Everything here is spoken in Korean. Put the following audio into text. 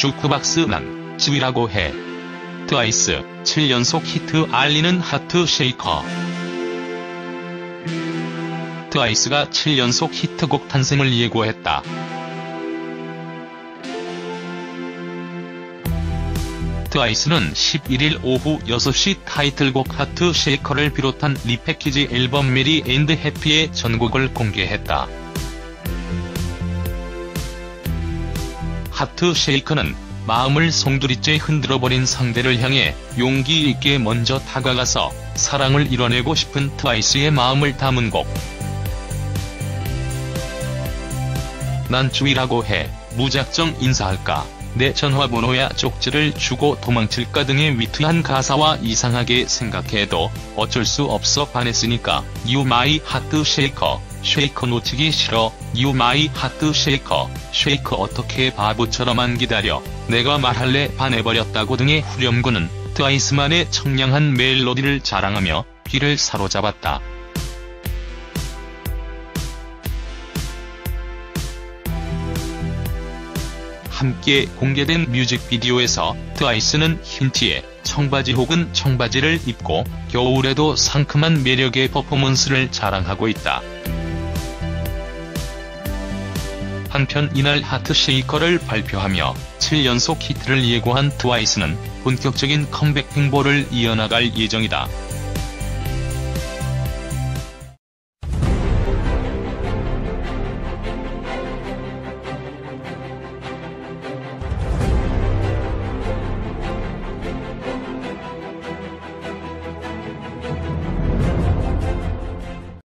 주크박스 난 쯔위라고 해. 트와이스 7연속 히트 알리는 Heart Shaker. 트와이스가 7연속 히트곡 탄생을 예고했다. 트와이스는 11일 오후 6시 타이틀곡 Heart Shaker를 비롯한 리패키지 앨범 Merry and Happy의 전곡을 공개했다. Heart Shaker는 마음을 송두리째 흔들어버린 상대를 향해 용기 있게 먼저 다가가서 사랑을 이뤄내고 싶은 트와이스의 마음을 담은 곡. 난 쯔위라고 해, 무작정 인사할까. 내 전화번호야 쪽지를 주고 도망칠까 등의 위트한 가사와 이상하게 생각해도 어쩔 수 없어 반했으니까 You My Heart Shaker Shaker 놓치기 싫어 You My Heart Shaker 쉐이커 어떻게 바보처럼만 기다려 내가 말할래 반해버렸다고 등의 후렴구는 트와이스만의 청량한 멜로디를 자랑하며 귀를 사로잡았다. 함께 공개된 뮤직비디오에서 트와이스는 흰 티에 청바지 혹은 청바지를 입고 겨울에도 상큼한 매력의 퍼포먼스를 자랑하고 있다. 한편 이날 하트쉐이커를 발표하며 7연속 히트를 예고한 트와이스는 본격적인 컴백 행보를 이어나갈 예정이다.